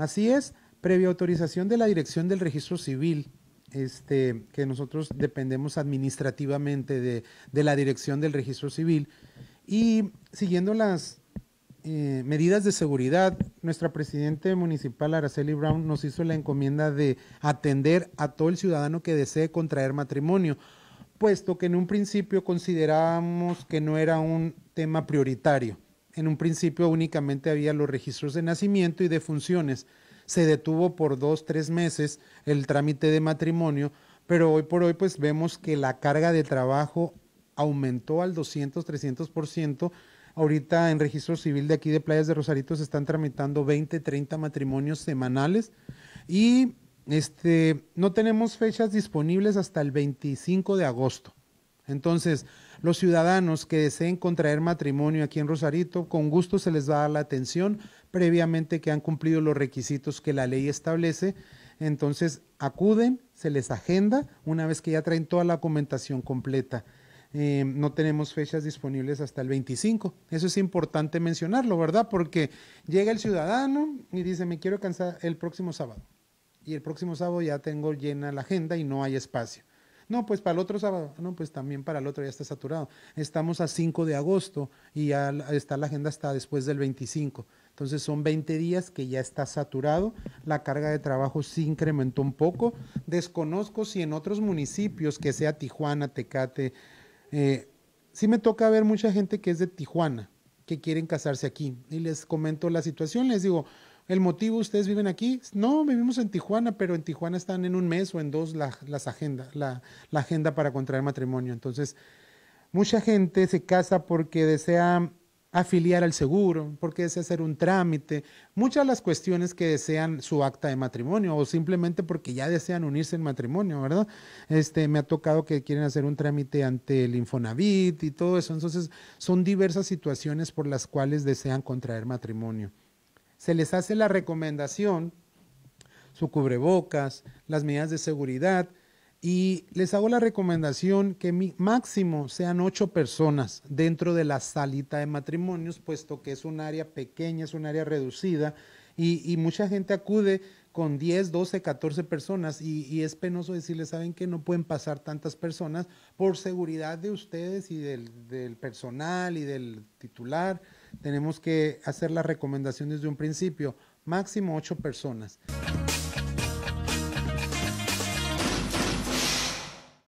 Así es, previa autorización de la Dirección del Registro Civil, este, que nosotros dependemos administrativamente de, de la Dirección del Registro Civil, y siguiendo las eh, medidas de seguridad, nuestra presidente municipal, Araceli Brown, nos hizo la encomienda de atender a todo el ciudadano que desee contraer matrimonio, puesto que en un principio considerábamos que no era un tema prioritario. En un principio únicamente había los registros de nacimiento y de funciones. Se detuvo por dos, tres meses el trámite de matrimonio, pero hoy por hoy pues vemos que la carga de trabajo aumentó al 200, 300%, Ahorita en registro civil de aquí de Playas de Rosarito se están tramitando 20, 30 matrimonios semanales y este, no tenemos fechas disponibles hasta el 25 de agosto. Entonces, los ciudadanos que deseen contraer matrimonio aquí en Rosarito, con gusto se les va a dar la atención, previamente que han cumplido los requisitos que la ley establece. Entonces, acuden, se les agenda una vez que ya traen toda la documentación completa. Eh, no tenemos fechas disponibles hasta el 25. Eso es importante mencionarlo, ¿verdad? Porque llega el ciudadano y dice, me quiero cansar el próximo sábado. Y el próximo sábado ya tengo llena la agenda y no hay espacio. No, pues para el otro sábado. No, pues también para el otro ya está saturado. Estamos a 5 de agosto y ya está la agenda hasta después del 25. Entonces son 20 días que ya está saturado. La carga de trabajo sí incrementó un poco. Desconozco si en otros municipios, que sea Tijuana, Tecate, eh, sí me toca ver mucha gente que es de Tijuana, que quieren casarse aquí. Y les comento la situación, les digo, ¿el motivo ustedes viven aquí? No, vivimos en Tijuana, pero en Tijuana están en un mes o en dos la, las agenda, la, la agenda para contraer matrimonio. Entonces, mucha gente se casa porque desea afiliar al seguro, porque desea hacer un trámite, muchas de las cuestiones que desean su acta de matrimonio o simplemente porque ya desean unirse en matrimonio, ¿verdad? Este, me ha tocado que quieren hacer un trámite ante el Infonavit y todo eso, entonces son diversas situaciones por las cuales desean contraer matrimonio. Se les hace la recomendación, su cubrebocas, las medidas de seguridad, y les hago la recomendación que máximo sean ocho personas dentro de la salita de matrimonios, puesto que es un área pequeña, es un área reducida y, mucha gente acude con 10, 12, 14 personas y, es penoso decirles, saben que no pueden pasar tantas personas por seguridad de ustedes y del, del personal y del titular. Tenemos que hacer la recomendación desde un principio, máximo ocho personas.